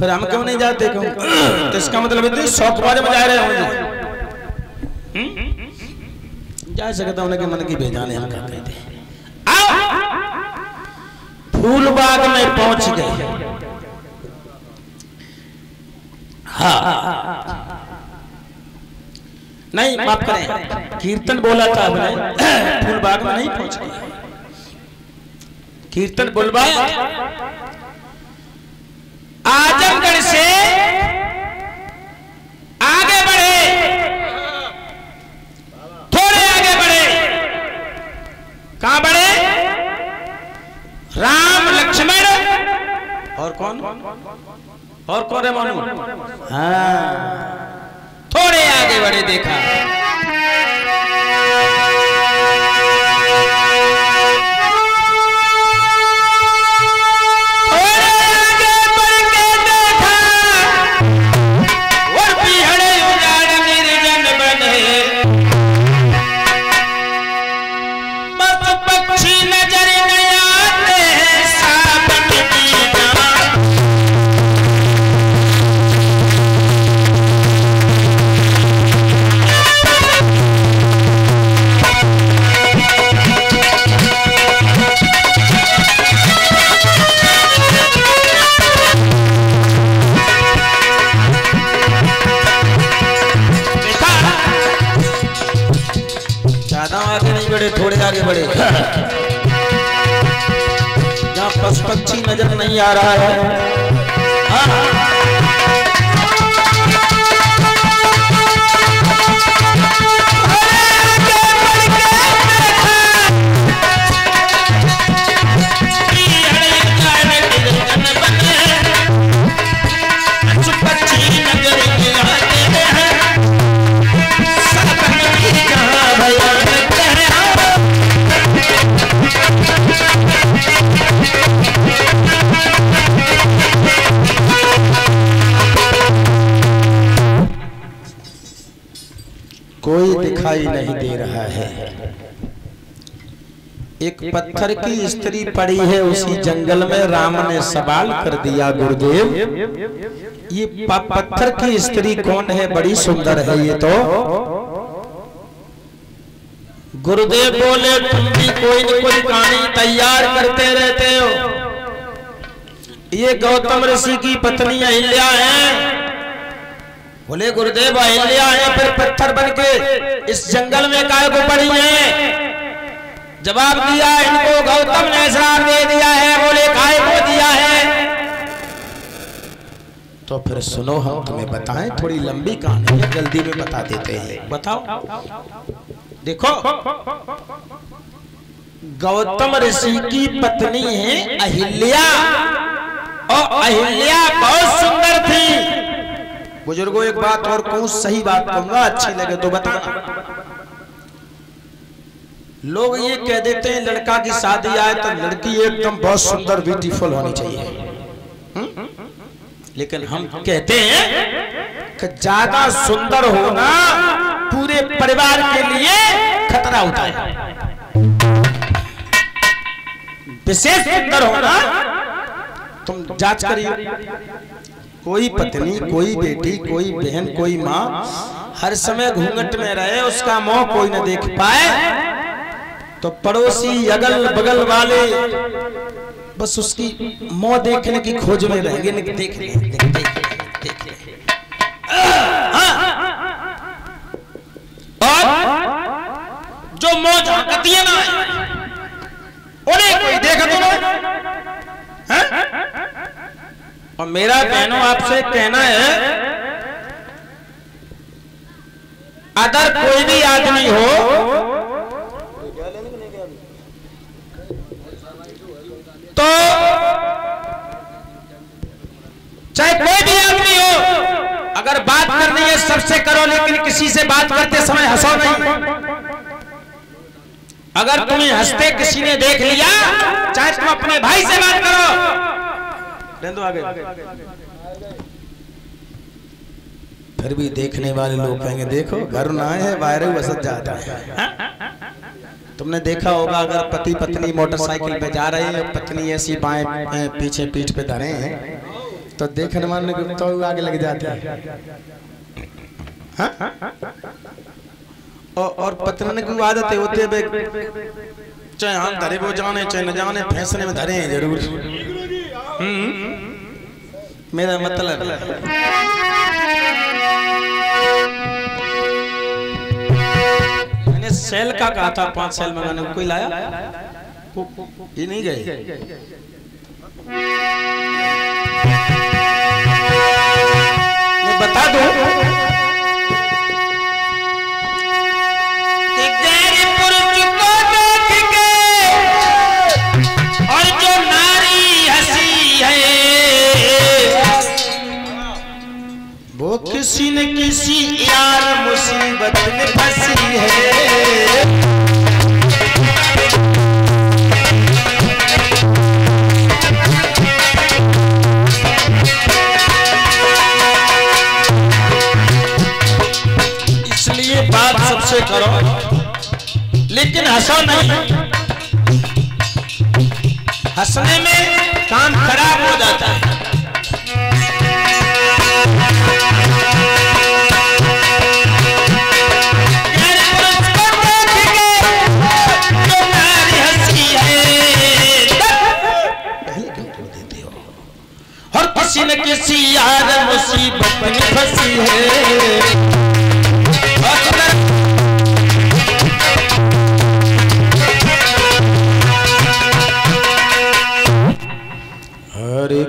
फिर हम क्यों नहीं जाते क्यों? तो इसका मतलब है शौक बारे में जा रहे होंगे। हम्म? जा सकता उनके मन की बेजाने हम क्या कहते हैं। आओ! फूल बाग में पहुँच गए। हाँ। नहीं, माफ़ करें। कीर्तन बोला था हमने फूल बाग में नहीं पहुँच गए। कीर्तन बुलवाया। से आगे बढ़े। थोड़े आगे बढ़े। कहाँ बढ़े? राम लक्ष्मण। और कौन? और कौन है मानू? हाँ। थोड़े आगे बढ़े, देखा। थोड़े आगे बढ़े जहाँ पशु पक्षी नज़र नहीं आ रहा है हाँ। कोई दिखाई नहीं दे रहा है। एक पत्थर की स्त्री पड़ी है उसी जंगल में राम ने सवाल कर दिया गुरुदेव ये पत्थर की स्त्री कौन है? बड़ी सुंदर है ये तो। गुरुदेव बोले तुम भी कोई न कोई कहानी तैयार करते रहते हो। ये गौतम ऋषि की पत्नी अहिल्या है। बोले, गुरुदेव अहिल्या है फिर पत्थर बन के इस जंगल में काय को पड़ी है जवाब दिया, इनको गौतम ने श्राप दे दिया है, बोले, काय को दिया है? तो फिर सुनो, हम तुम्हें बताएँ, थोड़ी लंबी कहानी है, जल्दी में बता देते हैं। बताओ। देखो, गौतम ऋषि की पत्नी है अहिल्या, और अहिल्या बहुत सुंदर थी। बुज़ुर्गों, एक बात और कहूँ, सही बात कहूँगा, अच्छी लगे तो बताना। लोग ये कह देते हैं, लड़का की शादी आए तो लड़की एकदम बहुत सुंदर ब्यूटीफुल होनी चाहिए। हम्म? लेकिन हम कहते हैं कि ज़्यादा सुंदर होना पूरे परिवार के लिए खतरा होता है। विशेष सुंदर होना, तुम जाँच करिए। कोई पत्नी कोई बेटी कोई बहन कोई माँ हर समय घूंघट में रहे उसका मोह कोई न देख पाए तो पड़ोसी अगल बगल वाले बस उसकी मोह देखने की खोज में रहेंगे देख देख देख ले। और जो मुँह झांकती है ना उन्हें कोई देखा तो ना हैं? और मेरा बहनों आपसे कहना है अगर कोई भी आदमी हो तो चाहे कोई भी आदमी हो अगर बात करनी है सबसे करो लेकिन किसी से बात करते समय हंसो नहीं। अगर तुम्हें हँसते किसी ने देख लिया चाहे तुम अपने भाई से बात करो ले दो आगे फिर भी देखने वाले लोग कहेंगे देखो घर ना है बाहर वसत जाता है। तुमने देखा होगा अगर पति पत्नी मोटरसाइकिल पे जा रहे हैं पत्नी ऐसी बाएँ पीछे पीठ पे धरे हैं तो देखने वाले तो आगे लग जाते हैं। हाँ? और, पत्नी की आदत है होते चाहे हम धरे वो जाने चाहे न जाने फैसले में धरे हैं ज़रूर। हम्म। मेरा मतलब मैंने सेल का कहा था पाँच सेल में मैंने कोई लाया? ये नहीं गए। मैं बता दूँ किसी न किसी यार मुसीबत में फंसी है। इसलिए बात सबसे करो, लेकिन हंसो नहीं। हंसने में काम खराब हो जाता है। किसी न किसी यार मुसीबत में फंसी है।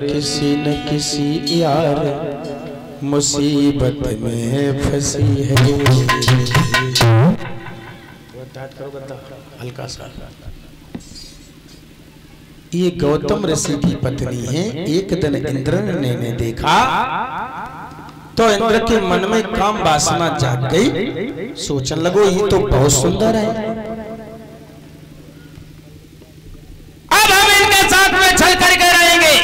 किसी न किसी यार मुसीबत में फंसी है। हल्का सा। ये गौतम ऋषि की पत्नी है। एक दिन इंद्र ने, ने देखा। तो इंद्र के मन में काम वासना जाग गई। सोचने लगो ये तो बहुत सुंदर है। अब हम इनके साथ में छल करके रहेंगे।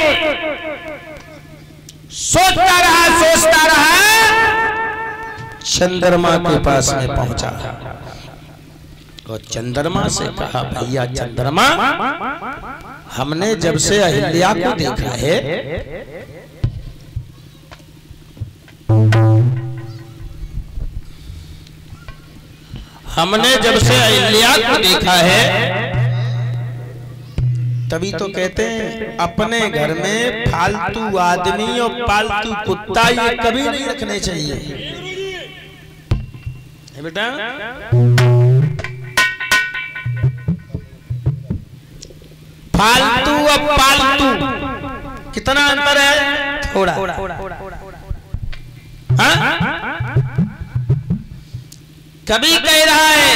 सोचता रहा सोचता रहा। चंद्रमा के पास में पहुँचा। और चंद्रमा से कहा भैया चंद्रमा हमने जब से अहिल्या को देखा है हमने जब से अहिल्या को देखा है तभी तो कहते हैं अपने घर में फालतू आदमी और पालतू कुत्ता ये कभी नहीं रखने चाहिए। बेटा? फालतू और पालतू कितना अंतर है? थोड़ा। हाँ? कभी कह रहा है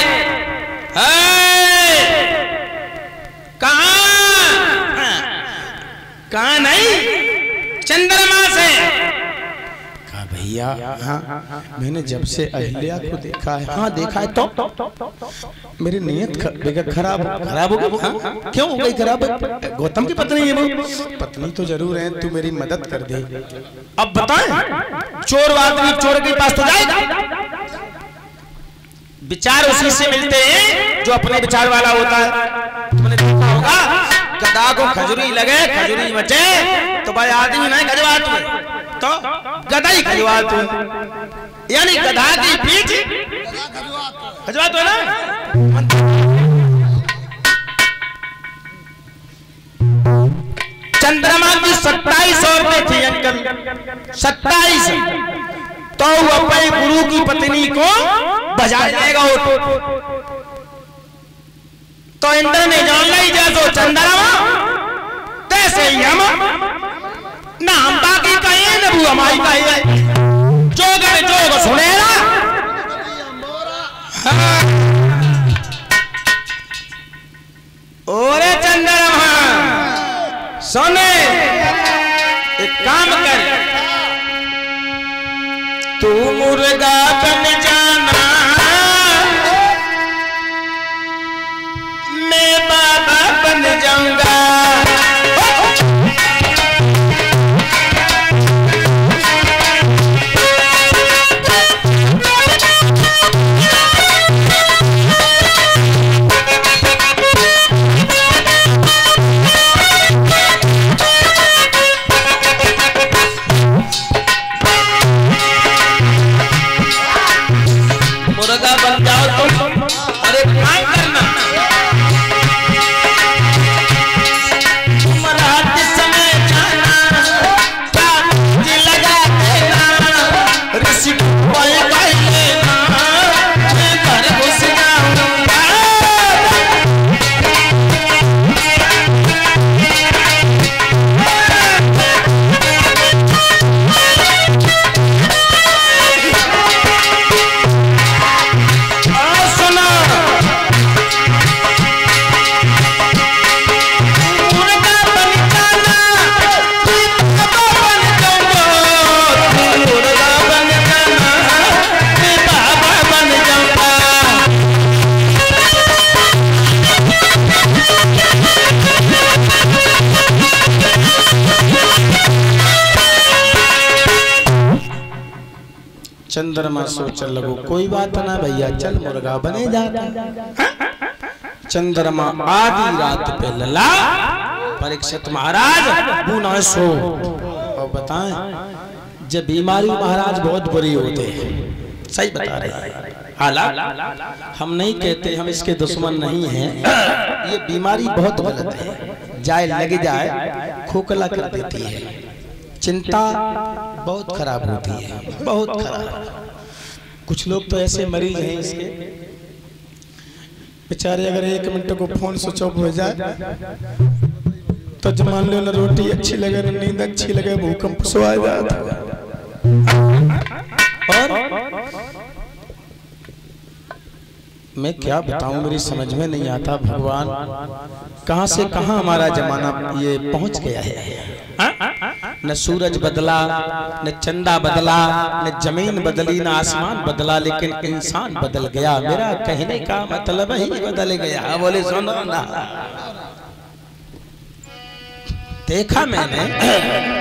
कहा? कहा नहीं? चंद्रमा भैया हाँ मैंने जब से अहिल्या को देखा है हाँ देखा है तो? मेरी नीयत खराब खराब हो गई हाँ? क्यों हो गई खराब? गौतम की पत्नी है वो। पत्नी तो ज़रूर है, तू मेरी मदद कर दे। अब बताएँ, चोर आदमी चोर के पास तो जाएगा। विचार उसी से मिलते हैं, जो अपने विचार वाला होता है। तुमने देखा होगा गधा को खजूरी लगे, खजूरी मचे तो भाई आदमी नहीं खजवा तू तो ही खजवा तू यानी गधा की पीठ खजवा तो ना? चंद्रमा की सत्ताईस और में थी अंकल। सत्ताईस। तो वो अपने गुरु की पत्नी को बजा जाएगा तो इंद्र ने जान ली जा चंद्रमा तैसे ही हम ना हम बाकी हमारी जोग सुनेगा हाँ। ओरे चंद्रमा सोने। एक काम कर। तू मुर्गा बन जाना। मैं बाबा बन जाऊँगा। चंद्रमा सोचने लगो। कोई बात ना भैया, चल मुर्गा बने जाता चंद्रमा आधी रात पे लला। परीक्षित महाराज बुना सो। और बताएँ, जब बीमारी महाराज बहुत बुरी होते हैं, सही बता रहे हैं। हालाँकि हम नहीं कहते, हम इसके दुश्मन नहीं हैं। ये बीमारी बहुत गलत है। जाए लग जाए, खोखला कर देती है। चिंता बहुत खराब होती है, बहुत खराब। कुछ लोग तो ऐसे मरीज़ हैं इसके। बेचारे अगर एक मिनट को फ़ोन स्विच ऑफ़ हो जाए तो जब मान लो ना रोटी अच्छी लगे नींद अच्छी लगे, भूकंप सो आ जाता। और मैं क्या बताऊँ, मेरी समझ में नहीं आता भगवान। कहाँ से कहाँ हमारा जमाना ये पहुँच गया है? न सूरज बदला, न चंदा बदला, न ज़मीन बदली, न आसमान बदला, लेकिन इंसान बदल गया। मेरा कहने का मतलब ही बदल गया। बोले, सुनो ना। देखा मैंने